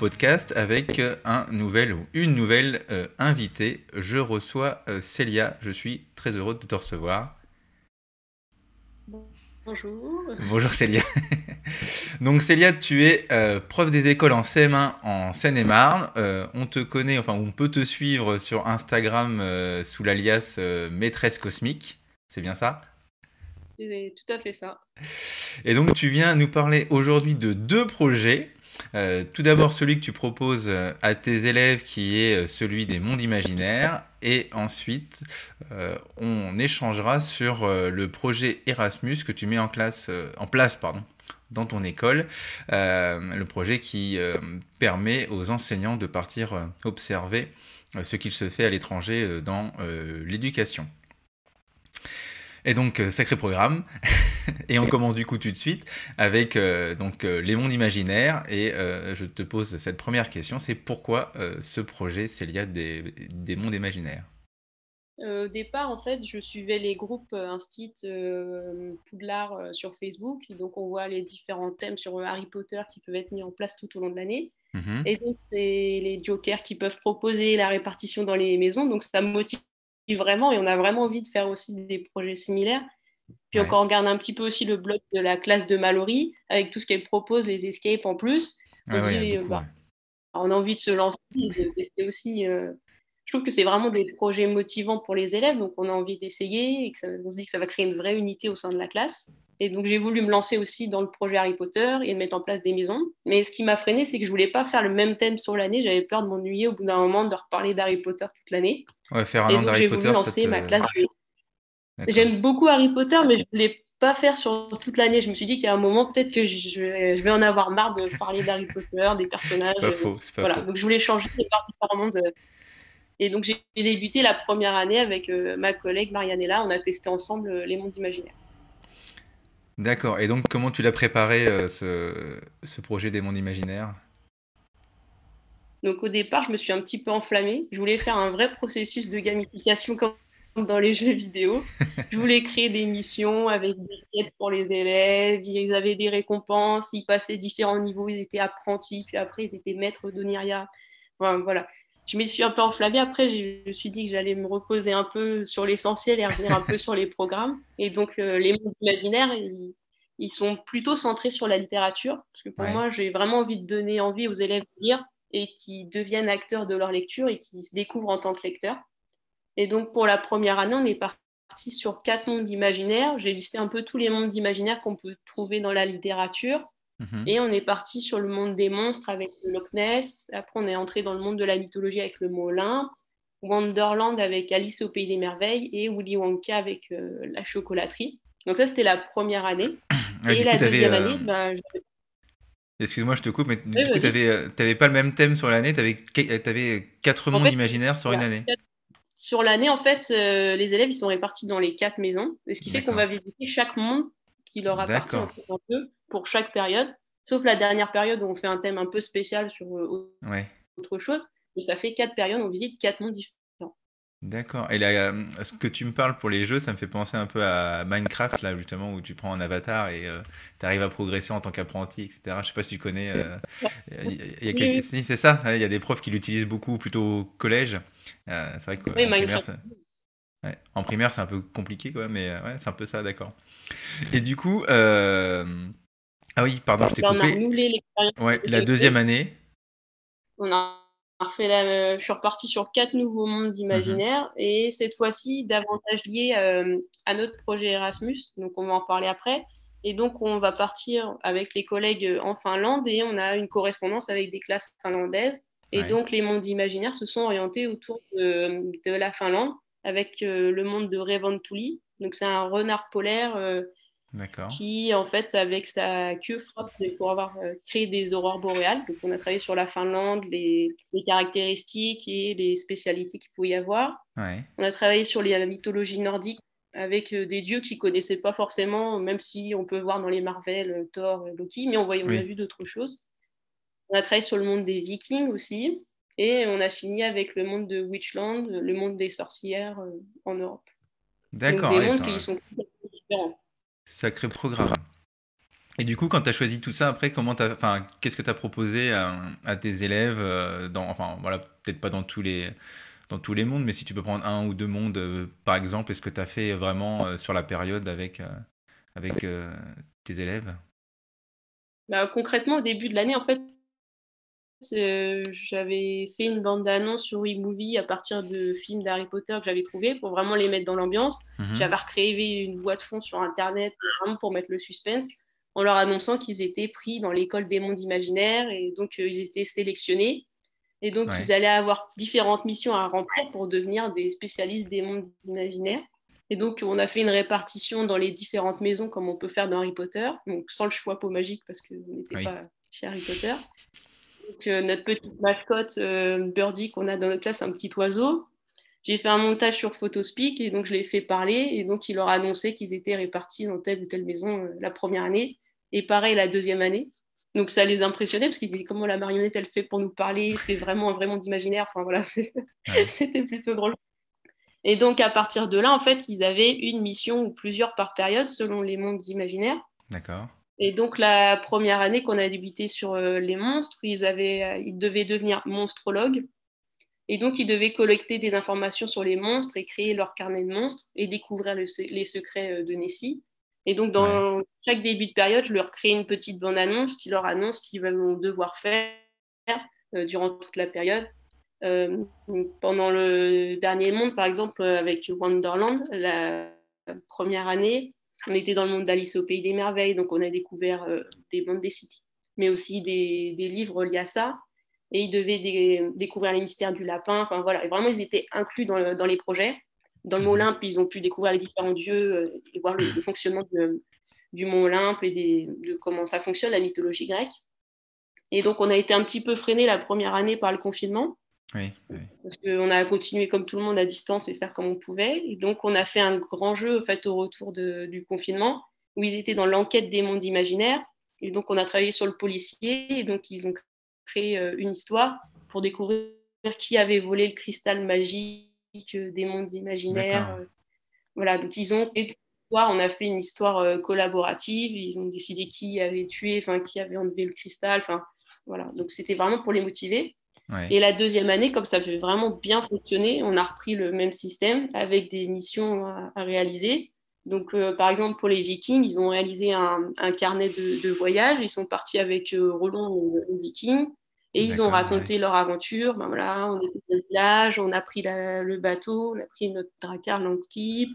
euh, podcast avec un nouvel ou une nouvelle euh, invitée. Je reçois euh, Célia. Je suis très heureux de te recevoir. Bonjour. Bonjour Célia. Donc Célia, tu es prof des écoles en CM1 en Seine-et-Marne. on te connaît, enfin on peut te suivre sur Instagram sous l'alias maîtresse cosmique. C'est bien ça? C'est tout à fait ça. Et donc tu viens nous parler aujourd'hui de deux projets. Euh, tout d'abord celui que tu proposes euh, à tes élèves qui est euh, celui des mondes imaginaires et ensuite on échangera sur le projet Erasmus que tu mets en, classe, en place pardon, dans ton école, le projet qui permet aux enseignants de partir observer ce qu'il se fait à l'étranger dans l'éducation. Et donc, euh, sacré programme. et on commence du coup tout de suite avec euh, donc, euh, les mondes imaginaires. Et je te pose cette première question, c'est pourquoi ce projet Célia des, des mondes imaginaires? Au départ, en fait, je suivais les groupes Instit Poudlard sur Facebook. Et donc, on voit les différents thèmes sur Harry Potter qui peuvent être mis en place tout au long de l'année. Mhm. Et donc, c'est les jokers qui peuvent proposer la répartition dans les maisons. Donc, ça motive vraiment et on a vraiment envie de faire aussi des projets similaires. Puis quand on regarde un petit peu aussi le blog de la classe de Mallory, avec tout ce qu'elle propose, les escapes en plus, on, bah, on a envie de se lancer de aussi. Euh, je trouve que c'est vraiment des projets motivants pour les élèves, donc on a envie d'essayer et que ça, on se dit que ça va créer une vraie unité au sein de la classe. Et donc j'ai voulu me lancer aussi dans le projet Harry Potter et de mettre en place des maisons. Mais ce qui m'a freiné, c'est que je voulais pas faire le même thème sur l'année. J'avais peur de m'ennuyer au bout d'un moment de reparler d'Harry Potter toute l'année. Ouais, faire un an d'Harry Potter. J'ai voulu lancer ma classe. J'aime beaucoup Harry Potter, mais je voulais pas faire sur toute l'année. Je me suis dit qu'il y a un moment, peut-être que je vais, en avoir marre de parler d'Harry Potter, des personnages. C'est pas faux. Pas voilà. Faux. Donc je voulais changer mondes. Et donc j'ai débuté la première année avec euh, ma collègue Marianella. On a testé ensemble euh, les mondes imaginaires. D'accord. Et donc, comment tu l'as préparé, euh, ce, projet des mondes imaginaires? Donc, au départ, je me suis un petit peu enflammée. Je voulais faire un vrai processus de gamification comme dans les jeux vidéo. Je voulais créer des missions avec des quêtes pour les élèves. Ils avaient des récompenses. Ils passaient différents niveaux. Ils étaient apprentis. Puis après, ils étaient maîtres d'Oniria. Enfin, voilà je me suis un peu enflammée. Après, je me suis dit que j'allais me reposer un peu sur l'essentiel et revenir un peu sur les programmes. Et donc, euh, les mondes imaginaires, ils, sont plutôt centrés sur la littérature. Parce que pour moi, j'ai vraiment envie de donner envie aux élèves de lire et qui deviennent acteurs de leur lecture et qui se découvrent en tant que lecteurs. Et donc, pour la première année, on est parti sur quatre mondes imaginaires. J'ai listé un peu tous les mondes imaginaires qu'on peut trouver dans la littérature. Mhm. Et on est parti sur le monde des monstres avec le Loch Ness. Après, on est entré dans le monde de la mythologie avec le Molin. Wonderland avec Alice au Pays des Merveilles et Willy Wonka avec euh, la chocolaterie. Donc ça, c'était la première année. et la deuxième année, euh, bah, Excuse-moi, je te coupe, mais du coup, tu n'avais euh, pas le même thème sur l'année, tu avais, quatre mondes imaginaires sur une année. Sur l'année, en fait, les élèves ils sont répartis dans les quatre maisons, ce qui fait qu'on va visiter chaque monde qui leur appartient un peu pour chaque période, sauf la dernière période où on fait un thème un peu spécial sur euh, autre chose. Mais ça fait quatre périodes, on visite quatre mondes différents. D'accord. Et là, euh, ce que tu me parles pour les jeux, ça me fait penser un peu à Minecraft, là, justement, où tu prends un avatar et euh, tu arrives à progresser en tant qu'apprenti, etc. Je sais pas si tu connais. C'est ça. Il y a des profs qui l'utilisent beaucoup, plutôt au collège. c'est vrai qu'en en primaire, c'est un peu compliqué, quoi, mais ouais, c'est un peu ça, d'accord. Et du coup, ah oui, pardon, je t'ai coupé. Ouais, la deuxième année. On a fait la... Je suis reparti sur quatre nouveaux mondes imaginaires mhm. et cette fois-ci davantage lié euh, à notre projet Erasmus. Donc on va en parler après. Et donc on va partir avec les collègues en Finlande et on a une correspondance avec des classes finlandaises. Et donc les mondes imaginaires se sont orientés autour de, de la Finlande avec euh, le monde de Reventuli. Donc c'est un renard polaire euh, qui, en fait, avec sa queue, frappe pour avoir euh, créé des aurores boréales. Donc, on a travaillé sur la Finlande, les, caractéristiques et les spécialités qu'il pouvait y avoir. On a travaillé sur la mythologie nordique avec des dieux qu'ils ne connaissaient pas forcément, même si on peut voir dans les Marvel, Thor, Loki, mais on, voit, on a vu d'autres choses. On a travaillé sur le monde des Vikings aussi, et on a fini avec le monde de Witchland, le monde des sorcières en Europe. D'accord. Des mondes qui sont complètement différents. Sacré programme. Et du coup, quand tu as choisi tout ça, après, comment enfin, qu'est-ce que tu as proposé à, tes élèves dans, Enfin, voilà, peut-être pas dans tous les dans tous les mondes, mais si tu peux prendre un ou deux mondes, par exemple, est-ce que tu as fait vraiment sur la période avec, avec tes élèves? Bah, Concrètement, au début de l'année, en fait, j'avais fait une bande d'annonce sur WeMovie à partir de films d'Harry Potter que j'avais trouvés pour vraiment les mettre dans l'ambiance. Mhm. J'avais recréé une voix de fond sur Internet vraiment pour mettre le suspense en leur annonçant qu'ils étaient pris dans l'école des mondes imaginaires et donc euh, ils étaient sélectionnés. Et donc ils allaient avoir différentes missions à remplir pour devenir des spécialistes des mondes imaginaires. Et donc on a fait une répartition dans les différentes maisons comme on peut faire dans Harry Potter, donc sans le choix peau magique parce qu'on n'était pas chez Harry Potter. Donc, euh, notre petite mascotte euh, Birdie qu'on a dans notre classe, un petit oiseau. J'ai fait un montage sur Photospeak et donc je l'ai fait parler et donc il leur a annoncé qu'ils étaient répartis dans telle ou telle maison euh, la première année et pareil la deuxième année. Donc ça les impressionnait parce qu'ils disaient comment la marionnette elle fait pour nous parler, c'est vraiment vraiment d'imaginaire. Enfin voilà, c'était plutôt drôle. Et donc à partir de là, en fait, ils avaient une mission ou plusieurs par période selon les mondes imaginaires. D'accord. Et donc, la première année qu'on a débuté sur euh, les monstres, ils, avaient, euh, ils devaient devenir monstrologues. Et donc, ils devaient collecter des informations sur les monstres et créer leur carnet de monstres et découvrir les secrets euh, de Nessie. Et donc, dans chaque début de période, je leur crée une petite bande-annonce qui leur annonce ce qu'ils vont devoir faire durant toute la période. pendant le dernier monde, par exemple, avec Wonderland, la première année, on était dans le monde d'Alice au Pays des Merveilles, donc on a découvert euh, des mondes des cités, mais aussi des, livres liés à ça. Et ils devaient découvrir les mystères du lapin. Enfin voilà, vraiment, ils étaient inclus dans, les projets. Dans le mont mhm. Olympe, ils ont pu découvrir les différents dieux euh, et voir le, fonctionnement du mont Olympe et de comment ça fonctionne, la mythologie grecque. Et donc, on a été un petit peu freiné la première année par le confinement. Oui, Parce qu'on a continué comme tout le monde à distance et faire comme on pouvait. Et donc, on a fait un grand jeu au, fait, au retour du confinement où ils étaient dans l'enquête des mondes imaginaires. Et donc, on a travaillé sur le policier. Et donc, ils ont créé euh, une histoire pour découvrir qui avait volé le cristal magique des mondes imaginaires. Euh, voilà, donc ils ont on a fait une histoire euh, collaborative. Ils ont décidé qui avait tué, enfin qui avait enlevé le cristal. Enfin voilà, donc c'était vraiment pour les motiver. Et la deuxième année, comme ça avait vraiment bien fonctionné, on a repris le même système avec des missions à, réaliser. Donc, euh, par exemple, pour les Vikings, ils ont réalisé un, carnet de, voyage. Ils sont partis avec euh, Roland, le, Viking, et ils ont raconté leur aventure. Ben voilà, on était dans le village, on a pris le bateau, on a pris notre dracar Landskip,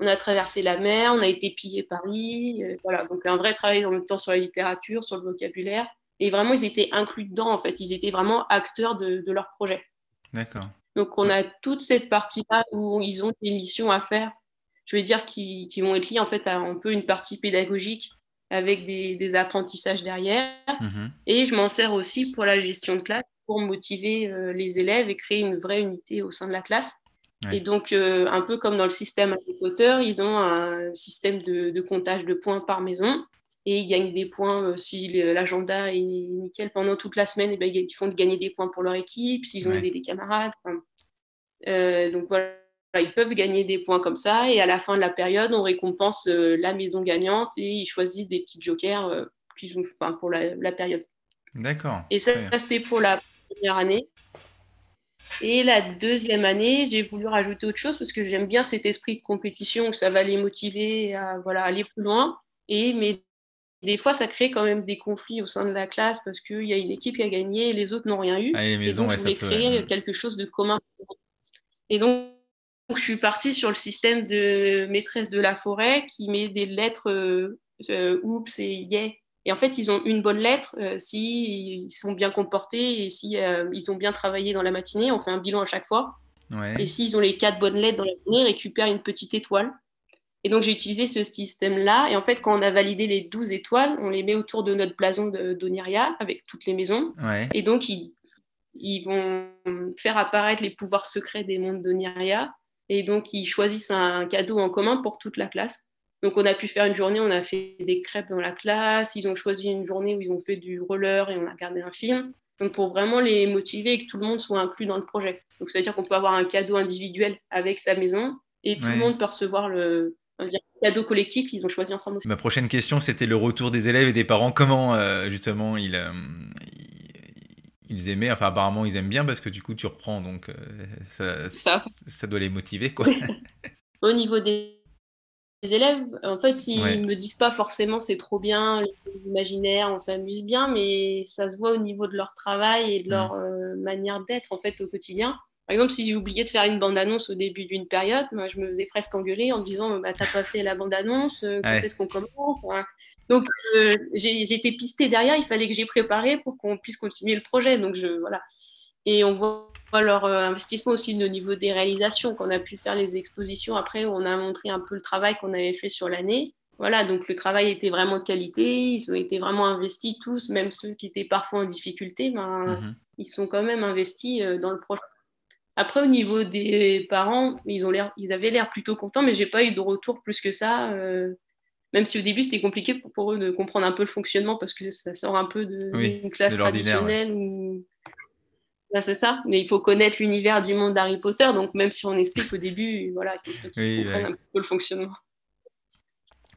on a traversé la mer, on a été pillé Paris. Euh, voilà, donc un vrai travail en même temps sur la littérature, sur le vocabulaire. Et vraiment, ils étaient inclus dedans, en fait. Ils étaient vraiment acteurs de, leur projet. D'accord. Donc, on a toute cette partie-là où ils ont des missions à faire, je vais dire, qui, vont être liées, en fait, à un peu une partie pédagogique avec des, apprentissages derrière. Mhm. Et je m'en sers aussi pour la gestion de classe, pour motiver euh, les élèves et créer une vraie unité au sein de la classe. Et donc, euh, un peu comme dans le système Harry Potter, ils ont un système de, de comptage de points par maison et ils gagnent des points euh, si l'agenda est nickel pendant toute la semaine. Et ben, ils font gagner des points pour leur équipe, s'ils ont aidé des camarades. Euh, donc voilà, ils peuvent gagner des points comme ça. Et à la fin de la période, on récompense euh, la maison gagnante et ils choisissent des petits jokers qui enfin, pour la, période. D'accord. Et ça, c'était pour la première année. Et la deuxième année, j'ai voulu rajouter autre chose parce que j'aime bien cet esprit de compétition où ça va les motiver à voilà, aller plus loin. Et mais des fois, ça crée quand même des conflits au sein de la classe parce qu'il y a une équipe qui a gagné et les autres n'ont rien eu. Ah, les maisons, et donc, je voulais créer quelque chose de commun. Et donc, je suis partie sur le système de maîtresse de la forêt qui met des lettres euh, euh, oups et yeah. Et en fait, ils ont une bonne lettre euh, s'ils sont bien comportés et si ils ont bien travaillé dans la matinée. On fait un bilan à chaque fois. Et s'ils ont les quatre bonnes lettres dans la journée, ils récupèrent une petite étoile. Et donc, j'ai utilisé ce système-là. Et en fait, quand on a validé les 12 étoiles, on les met autour de notre blason d'Oniria avec toutes les maisons. Et donc, ils, ils, vont faire apparaître les pouvoirs secrets des mondes d'Oniria. Et donc, ils choisissent un cadeau en commun pour toute la classe. Donc, on a pu faire une journée, on a fait des crêpes dans la classe. Ils ont choisi une journée où ils ont fait du roller et on a regardé un film. Donc, pour vraiment les motiver et que tout le monde soit inclus dans le projet. Donc, ça veut dire qu'on peut avoir un cadeau individuel avec sa maison et tout le monde peut recevoir le, cadeau collectif, ils ont choisi ensemble aussi. Ma prochaine question, c'était le retour des élèves et des parents. Comment, justement, ils, ils aimaient, enfin apparemment ils aiment bien parce que du coup tu reprends, donc ça, ça. doit les motiver quoi. Au niveau des élèves, en fait, ils ne me disent pas forcément c'est trop bien, l'imaginaire, on s'amuse bien, mais ça se voit au niveau de leur travail et de leur mmh. manière d'être en fait au quotidien. Par exemple, si j'ai oublié de faire une bande-annonce au début d'une période, moi, je me faisais presque engueuler en me disant bah, T'as pas fait la bande-annonce, quand est-ce qu'on commence? Donc, euh, été pistée derrière, il fallait que j'ai préparé pour qu'on puisse continuer le projet. Donc, je, voilà. Et on voit leur euh, investissement aussi au niveau des réalisations. Quand on a pu faire les expositions, après, on a montré un peu le travail qu'on avait fait sur l'année. Voilà, donc le travail était vraiment de qualité, ils ont été vraiment investis tous, même ceux qui étaient parfois en difficulté, ben, mhm. ils sont quand même investis euh, dans le projet. Après, au niveau des parents, ils, ont ils avaient l'air plutôt contents, mais j'ai pas eu de retour plus que ça même si au début c'était compliqué pour, eux de comprendre un peu le fonctionnement parce que ça sort un peu d'une classe traditionnelle. C'est ça, mais il faut connaître l'univers du monde d'Harry Potter, donc même si on explique au début, voilà, il faut qu'ils comprennent un peu le fonctionnement.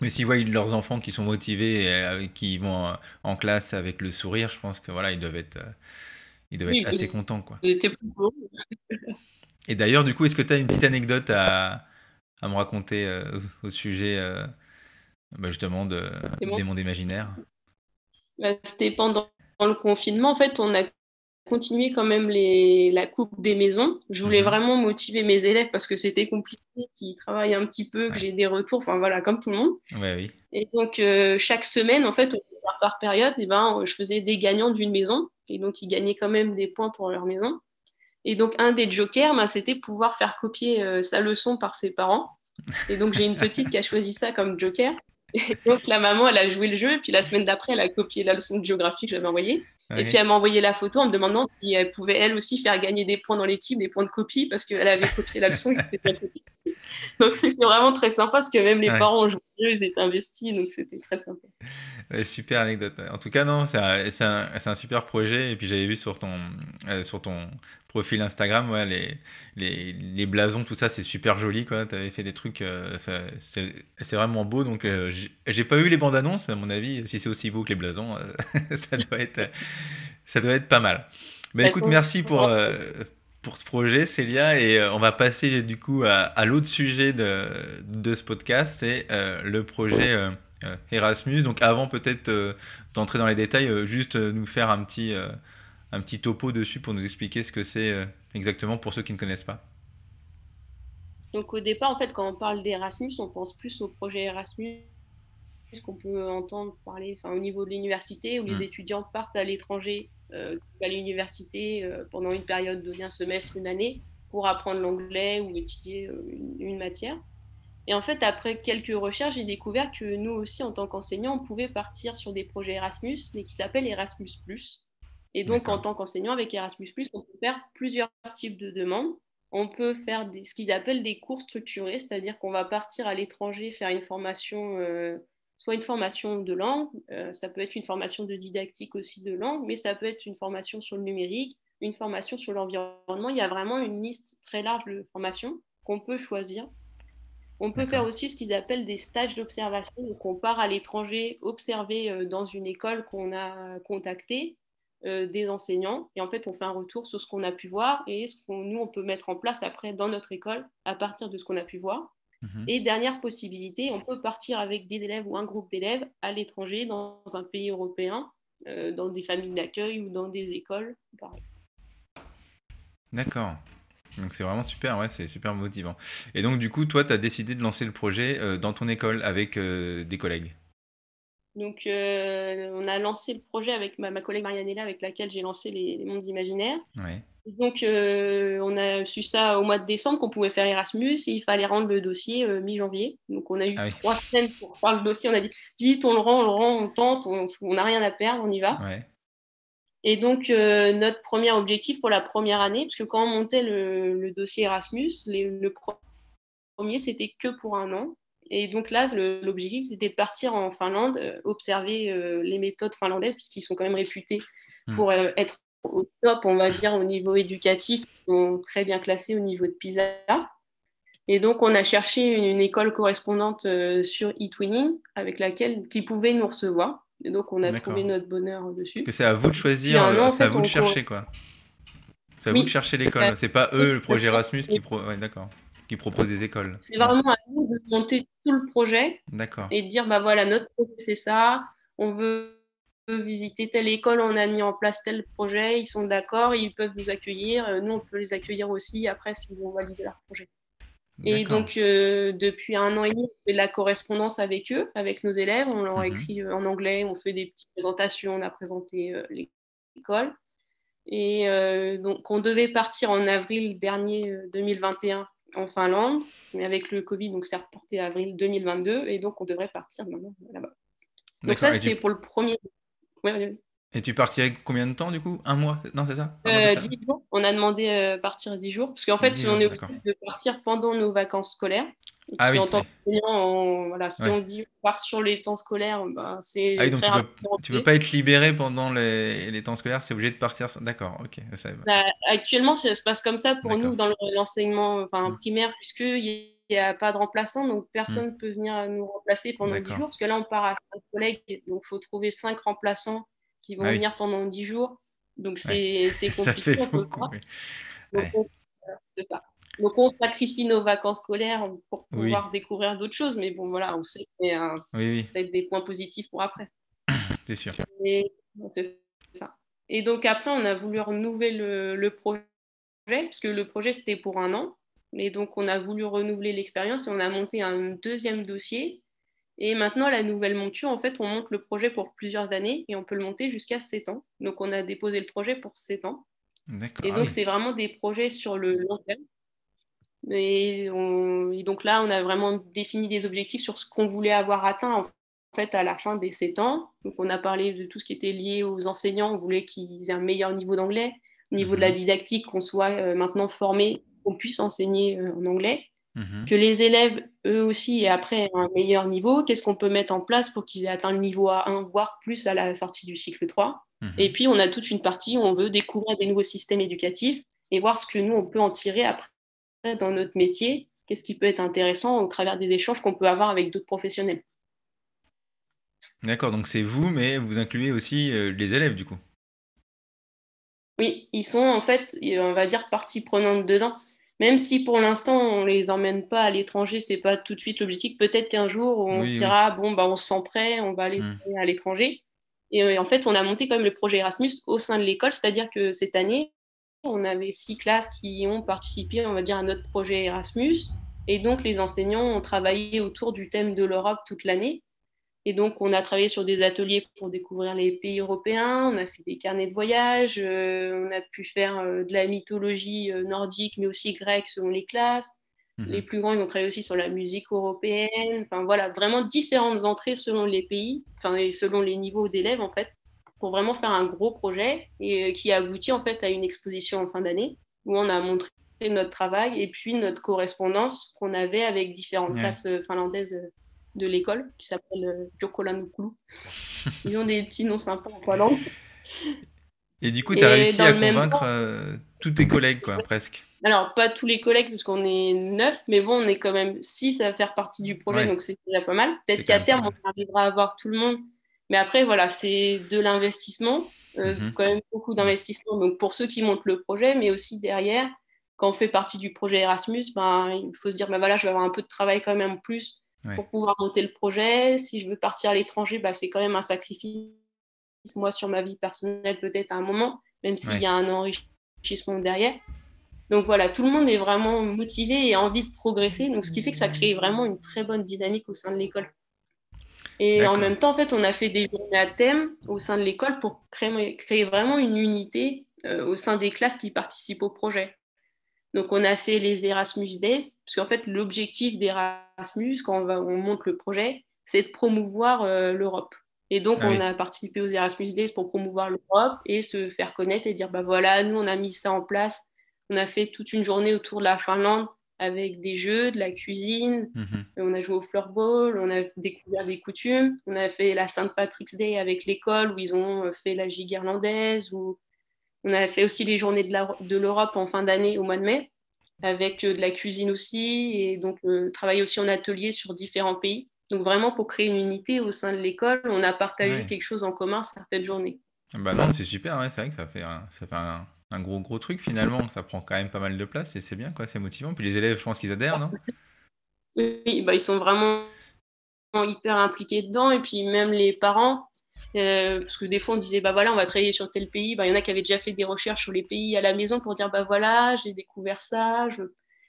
Mais s'ils voient leurs enfants qui sont motivés et euh, qui vont en classe avec le sourire, je pense que voilà, ils doivent être, euh, ils doivent être assez contents. Quoi. Et d'ailleurs, du coup, est-ce que tu as une petite anecdote à, à me raconter euh, au, sujet bah, justement de, des mondes imaginaires? Bah, C'était pendant le confinement. En fait, on a continué quand même les, la coupe des maisons. Je voulais mhm. vraiment motiver mes élèves parce que c'était compliqué, qu'ils travaillent un petit peu, que j'ai des retours, enfin voilà, comme tout le monde. Ouais, oui. Et donc, euh, chaque semaine, en fait, par période, et eh ben, je faisais des gagnants d'une maison. Et donc, ils gagnaient quand même des points pour leur maison. Et donc, un des jokers, c'était pouvoir faire copier euh, sa leçon par ses parents. Et donc, j'ai une petite qui a choisi ça comme joker. Et donc la maman, elle a joué le jeu, et puis la semaine d'après, elle a copié la leçon de géographie que j'avais envoyée. Et puis elle m'a envoyé la photo en me demandant si elle pouvait elle aussi faire gagner des points dans l'équipe, des points de copie, parce qu'elle avait copié la leçon Donc c'était vraiment très sympa, parce que même les parents ont joué, ils étaient investis, donc c'était très sympa. super anecdote. En tout cas, non, c'est un, un, super projet. Et puis j'avais vu sur ton, euh, sur ton profil Instagram, ouais, les, les, les, blasons, tout ça, c'est super joli. Tu avais fait des trucs, euh, c'est vraiment beau. Donc, euh, j'ai pas eu les bandes annonces, mais à mon avis, si c'est aussi beau que les blasons, euh, ça, doit être, ça doit être pas mal. Mais bah, écoute, merci pour, pour ce projet, Célia. Et on va passer du coup à, à l'autre sujet de, de ce podcast, c'est le projet. Erasmus. Donc avant peut-être d'entrer dans les détails, juste nous faire un petit, un petit topo dessus pour nous expliquer ce que c'est euh, exactement pour ceux qui ne connaissent pas Donc au départ, en fait, quand on parle d'Erasmus, on pense plus au projet Erasmus qu'on peut entendre parler au niveau de l'université où les hmm. étudiants partent à l'étranger, euh, à l'université euh, pendant une période donnée, un semestre, une année, pour apprendre l'anglais ou étudier une, matière. Et en fait, après quelques recherches, j'ai découvert que nous aussi, en tant qu'enseignants, on pouvait partir sur des projets Erasmus, mais qui s'appellent Erasmus ⁇ et donc, en tant qu'enseignant avec Erasmus, on peut faire plusieurs types de demandes. On peut faire des, ce qu'ils appellent des cours structurés, c'est-à-dire qu'on va partir à l'étranger faire une formation, euh, soit une formation de langue, euh, ça peut être une formation de didactique aussi de langue, mais ça peut être une formation sur le numérique, une formation sur l'environnement. Il y a vraiment une liste très large de formations qu'on peut choisir. On peut faire aussi ce qu'ils appellent des stages d'observation. Donc, on part à l'étranger observer euh, dans une école qu'on a contactée euh, des enseignants et en fait on fait un retour sur ce qu'on a pu voir et ce qu'on nous on peut mettre en place après dans notre école à partir de ce qu'on a pu voir. Mhm. Et dernière possibilité, on peut partir avec des élèves ou un groupe d'élèves à l'étranger dans un pays européen, euh, dans des familles d'accueil ou dans des écoles. D'accord. Donc c'est vraiment super, ouais, c'est super motivant. Et donc du coup, toi, tu as décidé de lancer le projet euh, dans ton école avec des collègues? Donc, euh, on a lancé le projet avec ma, collègue Marianella, avec laquelle j'ai lancé les, mondes imaginaires. Donc, euh, on a su ça au mois de décembre qu'on pouvait faire Erasmus et il fallait rendre le dossier euh, mi-janvier. Donc, on a eu ah trois semaines pour faire le dossier. On a dit vite, on le rend, on le rend, on tente, on n'a rien à perdre, on y va. Et donc, notre premier objectif pour la première année, parce que quand on montait le, dossier Erasmus, le premier, c'était que pour un an. Et donc là, l'objectif, c'était de partir en Finlande, euh, observer euh, les méthodes finlandaises, puisqu'ils sont quand même réputés hmm. pour euh, être au top, on va dire, au niveau éducatif. Ils sont très bien classés au niveau de PISA. Et donc, on a cherché une, école correspondante euh, sur eTwinning avec laquelle qui pouvait nous recevoir. Et donc, on a trouvé notre bonheur dessus. Que c'est à vous de choisir, euh, c'est à vous de chercher, quoi. C'est à vous de chercher l'école. C'est pas eux, le projet Erasmus, qui, pro... d'accord, qui propose des écoles. C'est vraiment à nous de monter tout le projet. Et de dire, bah voilà, notre projet, c'est ça. On veut visiter telle école, on a mis en place tel projet, ils sont d'accord, ils peuvent nous accueillir. Euh, nous, on peut les accueillir aussi après s'ils vont valider leur projet. Et donc, euh, depuis un an et demi, on fait de la correspondance avec eux, avec nos élèves. On leur mhm. écrit euh, en anglais, on fait des petites présentations, on a présenté euh, l'école. Et donc, on devait partir en avril dernier 2021 en Finlande, mais avec le Covid, donc c'est reporté avril 2022, et donc on devrait partir maintenant là-bas. Donc ça, c'était pour le premier. Ouais, et tu partirais combien de temps du coup? Un mois Non, c'est ça, euh, jours. On a demandé euh, partir 10 jours. Parce qu'en fait, on est obligé de partir pendant nos vacances scolaires. Ah oui, en tant qu'enseignant, voilà, si on dit on part sur les temps scolaires, ben, c'est. Ah oui, donc tu ne peux, pas être libéré pendant les, les temps scolaires, c'est obligé de partir. D'accord, ok. Ça, bah, actuellement, ça se passe comme ça pour nous dans l'enseignement enfin, mmh. primaire, puisqu'il n'y a pas de remplaçant, donc personne ne mmh. peut venir nous remplacer pendant 10 jours. Parce que là, on part à 5 collègues, donc il faut trouver 5 remplaçants qui vont ah venir pendant 10 jours. Donc c'est compliqué. Ça fait beaucoup. Donc, on, sacrifie nos vacances scolaires pour pouvoir découvrir d'autres choses. Mais bon, voilà, on sait que ça va être des points positifs pour après. C'est sûr. C'est ça. Et donc après, on a voulu renouveler le, le projet, puisque le projet, c'était pour un an. Et donc, on a voulu renouveler l'expérience et on a monté un deuxième dossier et maintenant, la nouvelle monture, en fait, on monte le projet pour plusieurs années et on peut le monter jusqu'à 7 ans. Donc, on a déposé le projet pour 7 ans. Et donc, c'est vraiment des projets sur le long terme. Et, donc là, on a vraiment défini des objectifs sur ce qu'on voulait avoir atteint en fait à la fin des 7 ans. Donc, on a parlé de tout ce qui était lié aux enseignants. On voulait qu'ils aient un meilleur niveau d'anglais. Au niveau de la mhm. didactique, qu'on soit euh, maintenant formé, qu'on puisse enseigner euh, en anglais. Mhm. Que les élèves, eux aussi, aient après un meilleur niveau. Qu'est-ce qu'on peut mettre en place pour qu'ils aient atteint le niveau A1, voire plus à la sortie du cycle 3 mhm. Et puis, on a toute une partie où on veut découvrir des nouveaux systèmes éducatifs et voir ce que nous, on peut en tirer après dans notre métier. Qu'est-ce qui peut être intéressant au travers des échanges qu'on peut avoir avec d'autres professionnels. D'accord, donc c'est vous, mais vous incluez aussi euh, les élèves, du coup. Oui, ils sont en fait, on va dire, partie prenante dedans. Même si pour l'instant on les emmène pas à l'étranger, c'est pas tout de suite l'objectif. Peut-être qu'un jour on se dira bon bah on se sent prêt, on va aller mm. à l'étranger. Et euh, en fait, on a monté quand même le projet Erasmus au sein de l'école, c'est-à-dire que cette année, on avait six classes qui ont participé, on va dire, à notre projet Erasmus. Et donc, les enseignants ont travaillé autour du thème de l'Europe toute l'année. Et donc, on a travaillé sur des ateliers pour découvrir les pays européens, on a fait des carnets de voyage, euh, on a pu faire euh, de la mythologie euh, nordique, mais aussi grecque selon les classes. Mhm. Les plus grands, ils ont travaillé aussi sur la musique européenne. Enfin, voilà, vraiment différentes entrées selon les pays, enfin, et selon les niveaux d'élèves, en fait, pour vraiment faire un gros projet et qui aboutit, en fait, à une exposition en fin d'année où on a montré notre travail et puis notre correspondance qu'on avait avec différentes classes finlandaises de l'école qui s'appelle Jokolanukulu. Euh, Ils ont des petits noms sympas en Finlande. Et du coup, tu as réussi à convaincre euh, tous tes collègues, quoi, presque. Alors, pas tous les collègues, parce qu'on est neuf, mais bon, on est quand même six à faire partie du projet, donc c'est déjà pas mal. Peut-être qu'à terme, on arrivera à avoir tout le monde. Mais après, voilà, c'est de l'investissement, euh, mhm. quand même beaucoup d'investissement. Donc, pour ceux qui montent le projet, mais aussi derrière, quand on fait partie du projet Erasmus, ben, il faut se dire, ben voilà, je vais avoir un peu de travail quand même en plus pour pouvoir monter le projet. Si je veux partir à l'étranger, bah, c'est quand même un sacrifice, moi, sur ma vie personnelle, peut-être à un moment, même s'il y a un enrichissement derrière. Donc voilà, tout le monde est vraiment motivé et a envie de progresser. Donc ce qui fait que ça crée vraiment une très bonne dynamique au sein de l'école. Et en même temps, en fait, on a fait des journées à thème au sein de l'école pour créer, créer, vraiment une unité euh, au sein des classes qui participent au projet. Donc, on a fait les Erasmus Days, parce qu'en fait, l'objectif d'Erasmus, quand on, va, on monte le projet, c'est de promouvoir euh, l'Europe. Et donc, ah on a participé aux Erasmus Days pour promouvoir l'Europe et se faire connaître et dire, bah voilà, nous, on a mis ça en place. On a fait toute une journée autour de la Finlande avec des jeux, de la cuisine. Mhm. On a joué au floorball, on a découvert des coutumes. On a fait la Saint Patrick's Day avec l'école où ils ont fait la gigue irlandaise, on a fait aussi les journées de l'Europe en fin d'année au mois de mai. avec de la cuisine aussi, et donc travailler aussi en atelier sur différents pays. Donc vraiment pour créer une unité au sein de l'école, on a partagé quelque chose en commun certaines journées. Bah non, c'est super, c'est vrai que ça fait, un, ça fait un, gros gros truc finalement, ça prend quand même pas mal de place et c'est bien, quoi, c'est motivant. Puis les élèves, je pense qu'ils adhèrent, non? Oui, bah, ils sont vraiment hyper impliqués dedans et puis même les parents, euh, parce que des fois on disait bah voilà on va travailler sur tel pays, bah, il y en a qui avaient déjà fait des recherches sur les pays à la maison pour dire bah voilà j'ai découvert ça,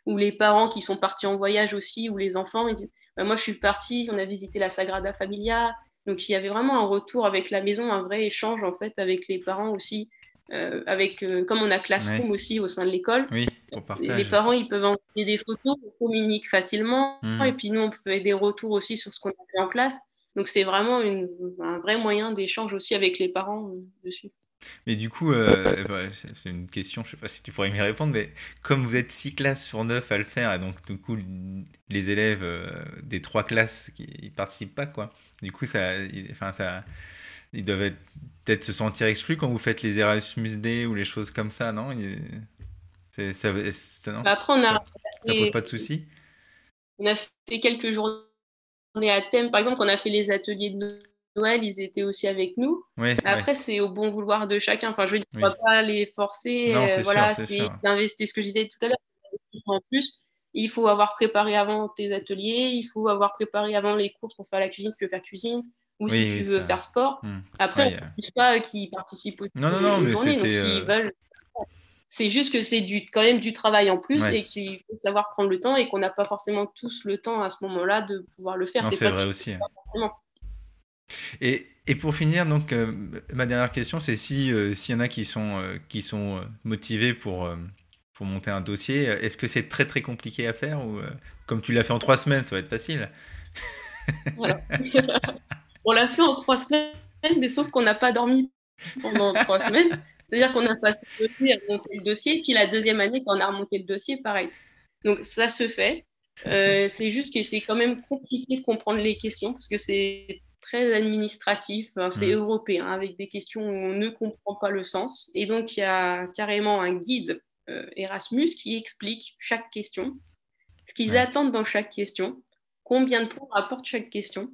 ou les parents qui sont partis en voyage aussi, ou les enfants, ils disent bah, moi je suis partie, on a visité la Sagrada Familia, donc il y avait vraiment un retour avec la maison, un vrai échange en fait avec les parents aussi. Euh, avec, euh, comme on a Classroom aussi au sein de l'école, oui, les parents ils peuvent envoyer des photos, on communique facilement, mmh. et puis nous on fait des retours aussi sur ce qu'on a fait en classe. Donc c'est vraiment un vrai moyen d'échange aussi avec les parents euh, dessus. Mais du coup, euh, c'est une question, je ne sais pas si tu pourrais m'y répondre, mais comme vous êtes six classes sur neuf à le faire, et donc du coup, les élèves euh, des trois classes qui ne participent pas, quoi. Du coup, ça, enfin, ça, ils doivent peut-être se sentir exclus quand vous faites les Erasmus D ou les choses comme ça, non? Ça, ça, non? Après, on a ça, pose pas de soucis? On a fait quelques journées à thème. Par exemple, on a fait les ateliers de Noël, ils étaient aussi avec nous. Après, c'est au bon vouloir de chacun. Enfin, je ne vais pas les forcer. Non, euh, voilà, c'est d'investir ce que je disais tout à l'heure. En plus, il faut avoir préparé avant tes ateliers, il faut avoir préparé avant les courses pour faire la cuisine si tu veux faire cuisine ou si tu veux faire sport. Hmm. Après, on ne pas qu'ils participent aux non, non, non, mais journées. Donc, s'ils euh, veulent. C'est juste que c'est du, quand même du travail en plus et qu'il faut savoir prendre le temps et qu'on n'a pas forcément tous le temps à ce moment-là de pouvoir le faire. C'est vrai aussi. Et, et, pour finir, donc, euh, ma dernière question, c'est si euh, s'il y en a qui sont, euh, qui sont motivés pour, pour monter un dossier, est-ce que c'est très très compliqué à faire ou comme tu l'as fait en trois semaines, ça va être facile? On l'a fait en trois semaines, mais sauf qu'on n'a pas dormi pendant trois semaines. C'est-à-dire qu'on a passé le dossier à remonter le dossier, puis la deuxième année, quand on a remonté le dossier, pareil. Donc ça se fait. c'est juste que c'est quand même compliqué de comprendre les questions parce que c'est très administratif, c'est mm. européen, avec des questions où on ne comprend pas le sens. Et donc, il y a carrément un guide euh, Erasmus qui explique chaque question, ce qu'ils attendent dans chaque question, combien de points apporte chaque question.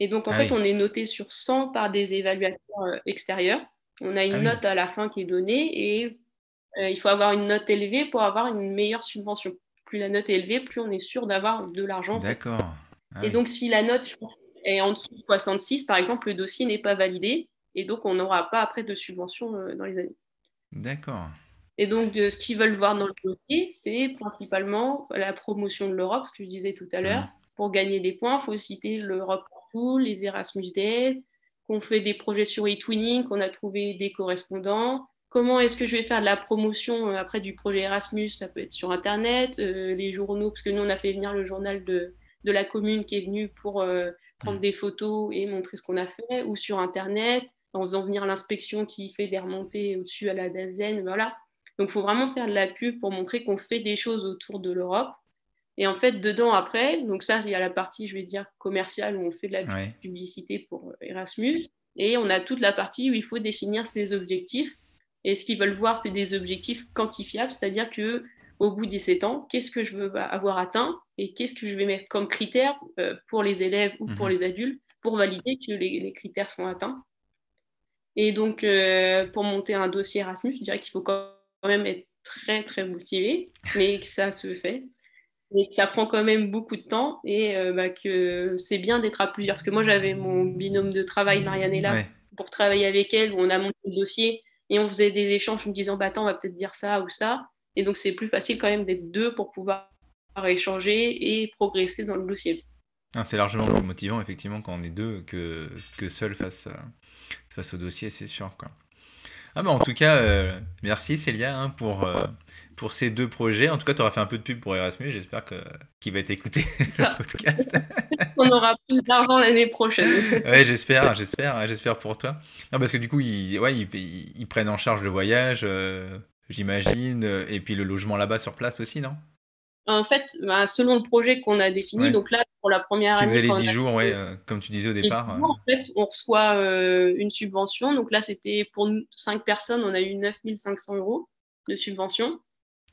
Et donc, en ah fait, on est noté sur 100 par des évaluateurs extérieurs. On a une ah note à la fin qui est donnée et euh, il faut avoir une note élevée pour avoir une meilleure subvention. Plus la note est élevée, plus on est sûr d'avoir de l'argent. D'accord. Ah et donc, si la note et en dessous de 66, par exemple, le dossier n'est pas validé et donc on n'aura pas après de subvention euh, dans les années. D'accord. Et donc, ce qu'ils veulent voir dans le dossier, c'est principalement la promotion de l'Europe, ce que je disais tout à l'heure. Pour gagner des points, il faut citer l'Europe les Erasmus Day, qu'on fait des projets sur e-twinning, qu'on a trouvé des correspondants. Comment est-ce que je vais faire de la promotion euh, après du projet Erasmus? Ça peut être sur Internet, euh, les journaux, parce que nous, on a fait venir le journal de, de la commune qui est venu pour prendre mm. des photos et montrer ce qu'on a fait, ou sur Internet, en faisant venir l'inspection qui fait des remontées au-dessus à la DAZEN, voilà. Donc, il faut vraiment faire de la pub pour montrer qu'on fait des choses autour de l'Europe. Et en fait, dedans, après, donc ça, il y a la partie, je vais dire, commerciale, où on fait de la publicité pour Erasmus. Et on a toute la partie où il faut définir ses objectifs. Et ce qu'ils veulent voir, c'est des objectifs quantifiables, c'est-à-dire que au bout de 17 ans, qu'est-ce que je veux avoir atteint et qu'est-ce que je vais mettre comme critère euh, pour les élèves ou pour mhm. les adultes pour valider que les, critères sont atteints. Et donc, euh, pour monter un dossier Erasmus, je dirais qu'il faut quand même être très, très motivé, mais que ça se fait. Et que ça prend quand même beaucoup de temps et euh, bah, que c'est bien d'être à plusieurs. Parce que moi, j'avais mon binôme de travail, Marianne est là, pour travailler avec elle, où on a monté le dossier et on faisait des échanges en me disant bah, Attends, on va peut-être dire ça ou ça. Et donc, c'est plus facile quand même d'être deux pour pouvoir échanger et progresser dans le dossier. Ah, c'est largement plus motivant, effectivement, quand on est deux que, que seul face, face au dossier, c'est sûr. Quoi. Ah, bah, en tout cas, euh, merci Célia hein, pour, euh, pour ces deux projets. En tout cas, tu auras fait un peu de pub pour Erasmus. J'espère qu'il va t'écouter le podcast. on aura plus d'argent l'année prochaine. ouais, j'espère, j'espère, j'espère pour toi. Non, parce que du coup, ils, ouais, ils, ils, prennent en charge le voyage. Euh, j'imagine. Euh, et puis le logement là-bas sur place aussi, non? En fait, bah, selon le projet qu'on a défini, donc là, pour la première année. Si vous avez 10 jours, ouais, euh, comme tu disais au départ. En fait, on reçoit une subvention. Donc là, c'était pour 5 personnes, on a eu 9500 euros de subvention.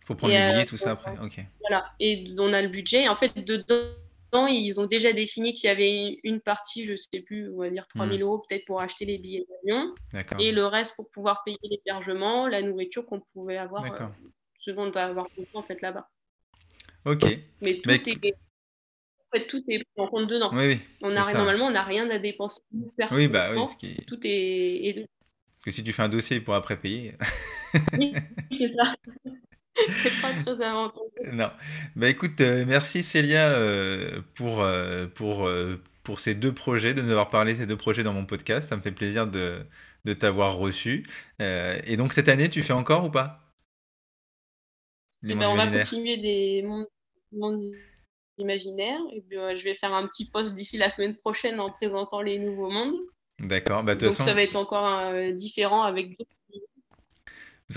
Faut prendre les billets, tout ça après. Ok. Voilà. Et on a le budget. En fait, dedans, ils ont déjà défini qu'il y avait une partie, je sais plus, on va dire 3000 000 hmm. euros peut-être pour acheter les billets d'avion. Et le reste pour pouvoir payer l'hébergement, la nourriture qu'on pouvait avoir. D'accord. ce dont on doit avoir en fait là-bas. Ok. Mais tout est en fait, tout est pris en compte dedans. Oui, oui, on a, normalement, on n'a rien à dépenser. Oui, bah oui. Qui... Tout est, Parce que si tu fais un dossier pour après payer. oui, c'est ça. c'est pas très avantageux. Non. Bah écoute, euh, merci Célia euh, pour, euh, pour, pour ces deux projets, de nous avoir parlé ces deux projets dans mon podcast. Ça me fait plaisir de, de t'avoir reçu. et donc cette année, tu fais encore ou pas? Les ben, On va continuer des mondes imaginaire. Et je vais faire un petit post d'ici la semaine prochaine en présentant les nouveaux mondes. D'accord. Bah, Donc ça va être encore différent avec d'autres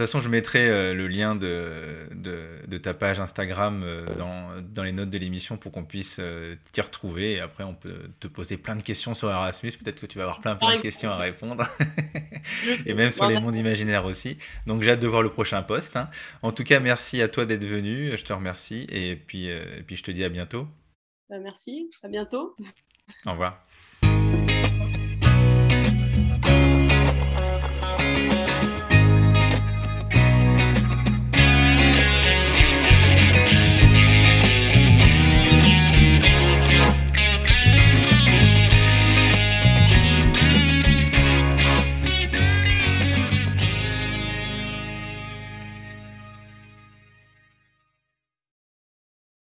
façon, je mettrai euh, le lien de, de, ta page Instagram euh, dans, dans, les notes de l'émission pour qu'on puisse euh, t'y retrouver. Et après, on peut te poser plein de questions sur Erasmus. Peut-être que tu vas avoir plein, plein de questions à répondre. et même sur les mondes imaginaires aussi. Donc, j'ai hâte de voir le prochain post. Hein. En tout cas, merci à toi d'être venu. Je te remercie. Et puis, et puis, je te dis à bientôt. Bah, merci. À bientôt. Au revoir.